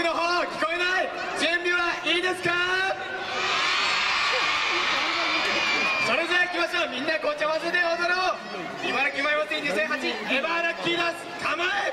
奥の方聞こえない。準備はいいですか？それじゃあ行きましょう。みんなごちゃ混ぜで踊ろう。茨城マイ祭り2008エバーラッキーダンス構え。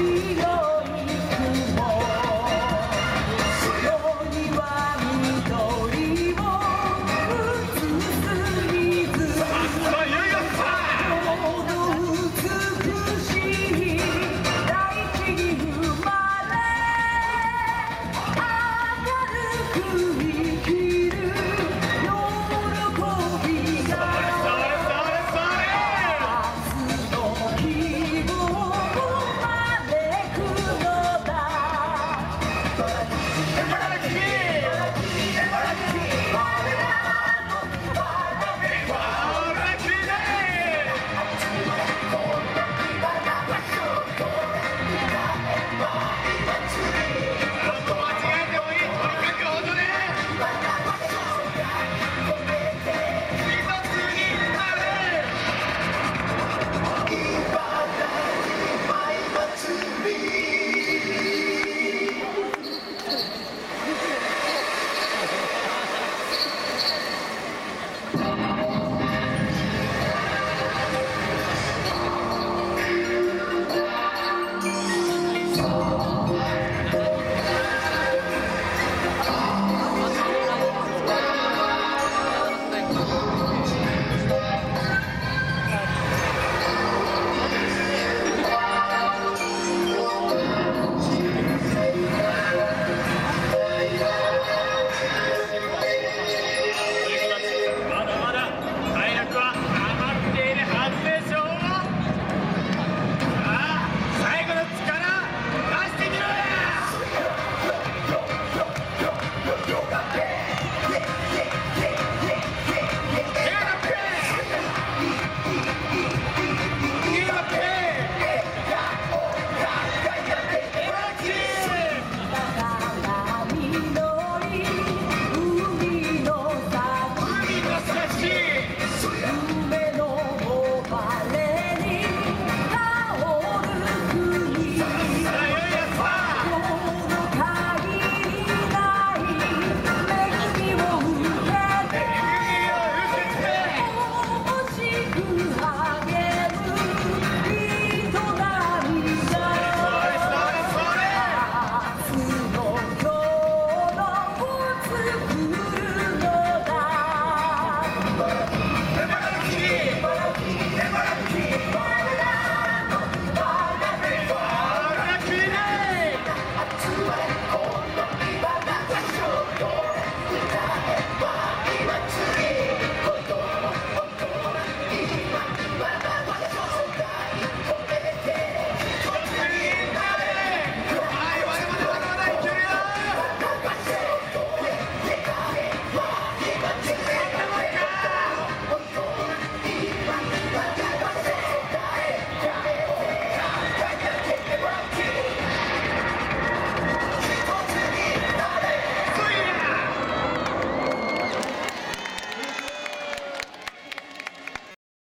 そ